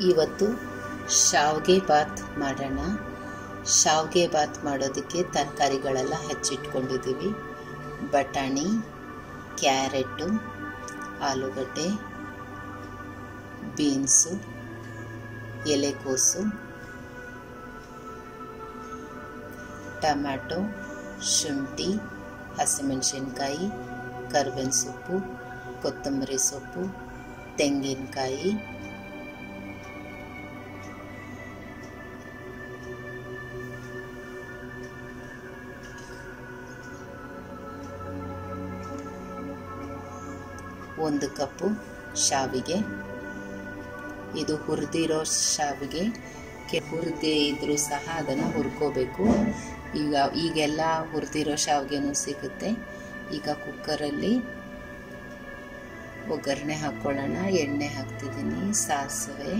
ಇವತ್ತು ಶಾವಿಗೆ ಬಾತ್ ಮಾಡೋಣ. ಶಾವಿಗೆ ಬಾತ್ ಮಾಡೋದಕ್ಕೆ ತರಕಾರಿಗಳೆಲ್ಲ ಹೆಚ್ಚಿಟ್ಕೊಂಡಿದ್ದೀವಿ. ಬಟಾಣಿ, ಕ್ಯಾರೆಟು, ಆಲೂಗಡ್ಡೆ, ಬೀನ್ಸು, ಎಲೆಕೋಸು ಟೊಮ್ಯಾಟೊ ಶುಂಠಿ, ಹಸಿಮೆಣಸಿನ್ಕಾಯಿ, ಕರ್ಬೇವಿನ ಸೊಪ್ಪು, ಕೊತ್ತಂಬರಿ ಸೊಪ್ಪು, ತೆಂಗಿನಕಾಯಿ ಒಂದು ಕಪ್ಪು ಶಾವಿಗೆ. ಇದು ಹುರಿದಿರೋ ಶಾವಿಗೆ. ಕೆ ಹುರಿದೇ ಇದ್ರೂ ಸಹ ಅದನ್ನು ಹುರ್ಕೋಬೇಕು. ಈಗ ಈಗೆಲ್ಲ ಹುರಿದಿರೋ ಶಾವಿಗೆನೂ ಸಿಗುತ್ತೆ. ಈಗ ಕುಕ್ಕರಲ್ಲಿ ಒಗ್ಗರಣೆ ಹಾಕ್ಕೊಳ್ಳೋಣ ಎಣ್ಣೆ ಹಾಕ್ತಿದ್ದೀನಿ, ಸಾಸಿವೆ.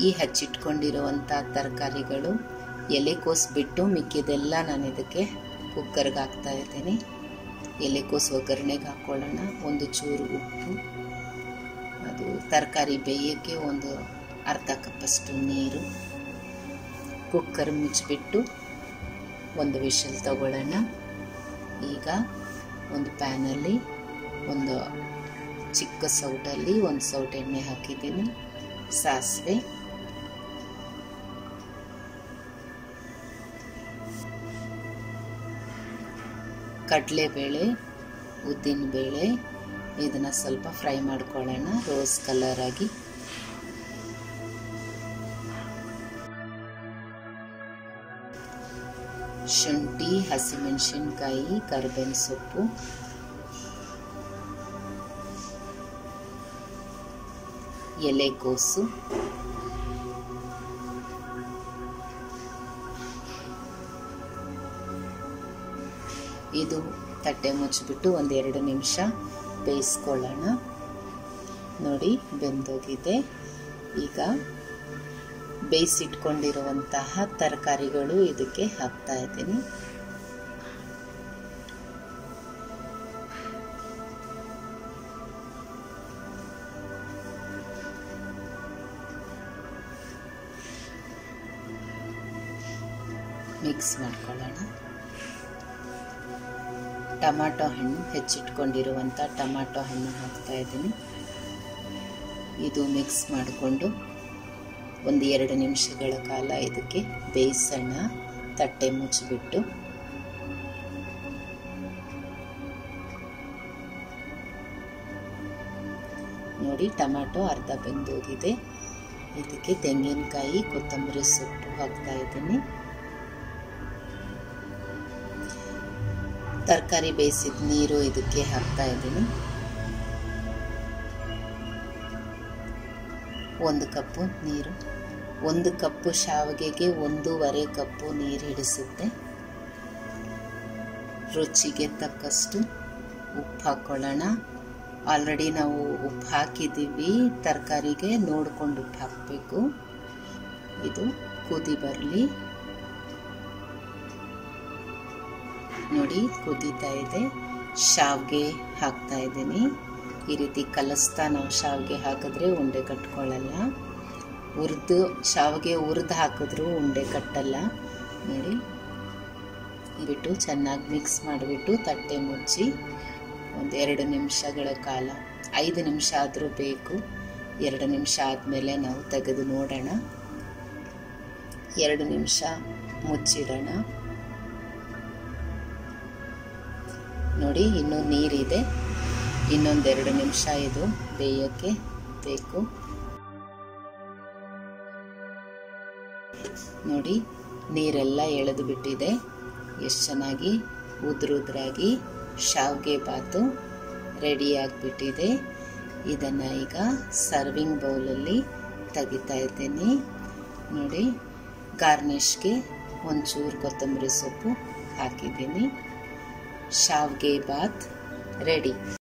ಈ ಹಚ್ಚಿಟ್ಕೊಂಡಿರುವಂಥ ತರಕಾರಿಗಳು ಎಲೆಕೋಸು ಬಿಟ್ಟು ಮಿಕ್ಕಿದೆಲ್ಲ ನಾನು ಇದಕ್ಕೆ ಕುಕ್ಕರ್ಗೆ ಹಾಕ್ತಾ ಇದ್ದೀನಿ. ಎಲೆಕೋಸು ಒಗ್ಗರಣೆಗೆ ಹಾಕ್ಕೊಳ್ಳೋಣ ಒಂದು ಚೂರು ಉಪ್ಪು, ಅದು ತರಕಾರಿ ಬೇಯೋಕ್ಕೆ ಒಂದು ಅರ್ಧ ಕಪ್ಪಷ್ಟು ನೀರು ಕುಕ್ಕರ್ ಮುಚ್ಚಿಬಿಟ್ಟು ಒಂದು ವಿಷಲ್ ತಗೊಳ್ಳೋಣ. ಈಗ ಒಂದು ಪ್ಯಾನಲ್ಲಿ ಒಂದು ಚಿಕ್ಕ ಸೌಟಲ್ಲಿ ಒಂದು ಸೌಟ್ ಎಣ್ಣೆ ಹಾಕಿದ್ದೀನಿ. ಸಾಸಿವೆ ಕಡಲೆಬೇಳೆ ಉದ್ದಿನಬೇಳೆ ಇದನ್ನು ಸ್ವಲ್ಪ ಫ್ರೈ ಮಾಡ್ಕೊಳ್ಳೋಣ. ರೋಸ್ ಕಲರ್ ಆಗಿ. ಶುಂಠಿ ಹಸಿಮೆಣಸಿನ್ಕಾಯಿ ಕರ್ಬೇವಿನ ಸೊಪ್ಪು. ಎಲೆಕೋಸು. ಇದು ತಟ್ಟೆ ಮುಚ್ಚಿಬಿಟ್ಟು ಒಂದೆರಡು ನಿಮಿಷ ಬೇಯಿಸ್ಕೊಳ್ಳೋಣ. ನೋಡಿ, ಬೆಂದೋಗಿದೆ. ಈಗ ಬೇಯಿಸಿಟ್ಕೊಂಡಿರುವಂತಹ ತರಕಾರಿಗಳು ಇದಕ್ಕೆ ಹಾಕ್ತಾ ಇದ್ದೀನಿ. ಮಿಕ್ಸ್ ಮಾಡ್ಕೊಳ್ಳೋಣ. ಟೊಮಾಟೊ ಹಣ್ಣು ಹೆಚ್ಚಿಟ್ಕೊಂಡಿರುವಂಥ ಟೊಮಾಟೊ ಹಣ್ಣು ಹಾಕ್ತಾ ಇದ್ದೀನಿ. ಇದು ಮಿಕ್ಸ್ ಮಾಡಿಕೊಂಡು ಒಂದು ಎರಡು ನಿಮಿಷಗಳ ಕಾಲ ಇದಕ್ಕೆ ಬೇಯಿಸೋಣ ತಟ್ಟೆ ಮುಚ್ಚಿಬಿಟ್ಟು ನೋಡಿ ಟೊಮಾಟೊ ಅರ್ಧ ಬೆಂದೋಗಿದೆ. ಇದಕ್ಕೆ ತೆಂಗಿನಕಾಯಿ, ಕೊತ್ತಂಬರಿ ಸೊಪ್ಪು ಹಾಕ್ತಾ ಇದ್ದೀನಿ. ತರಕಾರಿ ಬೇಯಿಸಿದ ನೀರು ಇದಕ್ಕೆ ಹಾಕ್ತಾ ಇದ್ದೀನಿ. ಒಂದು ಕಪ್ಪು ನೀರು. ಒಂದು ಕಪ್ಪು ಶಾವಿಗೆಗೆ ಒಂದೂವರೆ ಕಪ್ಪು ನೀರು ಹಿಡಿಸುತ್ತೆ ರುಚಿಗೆ ತಕ್ಕಷ್ಟು ಉಪ್ಪು ಹಾಕ್ಕೊಳ್ಳೋಣ ಆಲ್ರೆಡಿ ನಾವು ಉಪ್ಪು ಹಾಕಿದ್ದೀವಿ. ತರಕಾರಿಗೆ ನೋಡ್ಕೊಂಡು ಉಪ್ಪು ಹಾಕಬೇಕು. ಇದು ಕುದಿ ಬರಲಿ. ನೋಡಿ ಕುದೀತಾ ಇದೆ. ಶಾವಿಗೆ ಹಾಕ್ತಾ ಇದ್ದೀನಿ. ಈ ರೀತಿ ಕಲಿಸ್ತಾ ನಾವು ಶಾವಿಗೆ ಹಾಕಿದ್ರೆ ಉಂಡೆ ಕಟ್ಕೊಳ್ಳಲ್ಲ. ಹುರಿದು, ಶಾವಿಗೆ ಹುರಿದು ಹಾಕಿದ್ರು ಉಂಡೆ ಕಟ್ಟಲ್ಲ. ನೋಡಿ. ಬಿಟ್ಟು ಚೆನ್ನಾಗಿ ಮಿಕ್ಸ್ ಮಾಡಿಬಿಟ್ಟು ತಟ್ಟೆ ಮುಚ್ಚಿ ಒಂದೆರಡು ನಿಮಿಷಗಳ ಕಾಲ, ಐದು ನಿಮಿಷ ಆದರೂ ಬೇಕು. ಎರಡು ನಿಮಿಷ ಆದಮೇಲೆ ನಾವು ತೆಗೆದು ನೋಡೋಣ. ಎರಡು ನಿಮಿಷ ಮುಚ್ಚಿಡೋಣ ನೋಡಿ, ಇನ್ನೂ ನೀರಿದೆ. ಇನ್ನೊಂದೆರಡು ನಿಮಿಷ ಇದು ಬೇಯೋಕ್ಕೆ ಬೇಕು. ನೋಡಿ, ನೀರೆಲ್ಲ ಎಳೆದು ಬಿಟ್ಟಿದೆ ಎಷ್ಟು ಚೆನ್ನಾಗಿ ಉದ್ರುದ್ರಾಗಿ ಶಾವಿಗೆ ಬಾತು ರೆಡಿ ಆಗಿಬಿಟ್ಟಿದೆ. ಇದನ್ನು ಈಗ ಸರ್ವಿಂಗ್ ಬೌಲಲ್ಲಿ ತೆಗಿತಾ ಇದ್ದೀನಿ. ನೋಡಿ, ಗಾರ್ನಿಷ್ಗೆ ಒಂಚೂರು ಕೊತ್ತಂಬರಿ ಸೊಪ್ಪು ಹಾಕಿದ್ದೀನಿ. ಶಾವಿಗೆ ಬಾತ್ ರೆಡಿ